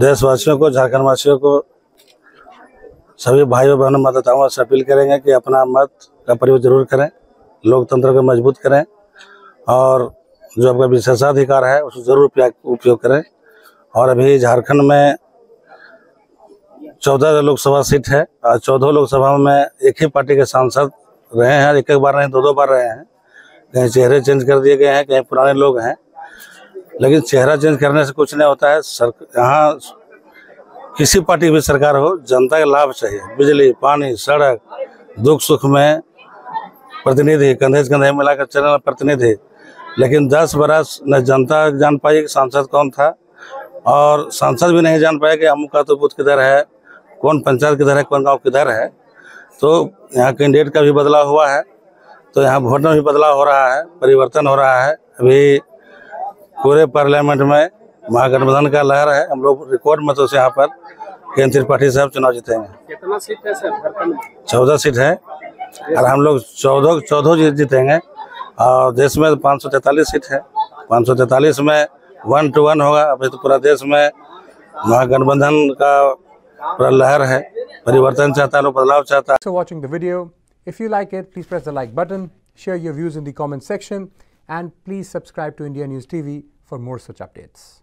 देशवासियों को झारखंड वासियों को, सभी भाइयों, बहनों मतदाताओं से अपील करेंगे कि अपना मत का प्रयोग ज़रूर करें, लोकतंत्र को मज़बूत करें और जो आपका विशेषाधिकार है उसको ज़रूर उपयोग करें। और अभी झारखंड में चौदह लोकसभा सीट है, और चौदह लोकसभा में एक ही पार्टी के सांसद रहे हैं, एक एक बार नहीं, दो दो बार रहे हैं। कहीं चेहरे चेंज कर दिए गए हैं, कहीं पुराने लोग हैं। लेकिन चेहरा चेंज करने से कुछ नहीं होता है। सर, यहाँ किसी पार्टी भी सरकार हो, जनता का लाभ चाहिए। बिजली, पानी, सड़क, दुख सुख में प्रतिनिधि, कंधे से कंधे मिलाकर चलने प्रतिनिधि। लेकिन दस बरस न जनता जान पाई कि सांसद कौन था, और सांसद भी नहीं जान पाए कि अमुक का तो बूथ किधर है, कौन पंचायत किधर है, कौन गाँव किधर है। तो यहाँ कैंडिडेट का भी बदलाव हुआ है तो यहाँ वोट में भी बदलाव हो रहा है, परिवर्तन हो रहा है। अभी पूरे पार्लियामेंट में महागठबंधन का लहर है। हम लोग रिकॉर्ड मतों से यहाँ पर केंद्र त्रिपाठी साहब चुनाव जीतेंगे। कितना सीट है सर चौदह सीट है और हम लोग चौदह चौदह जीत जीतेंगे। और देश में पाँच सौ तैंतालीस सीट है। पाँच सौ तैंतालीस में वन टू वन होगा। अभी तो पूरा देश में महागठबंधन का पूरा लहर है। परिवर्तन चाहता है लोग बदलाव चाहता है। Watching the video. If you like it, please press the like button, share your views in the comment section, and please subscribe to India News TV for more such updates.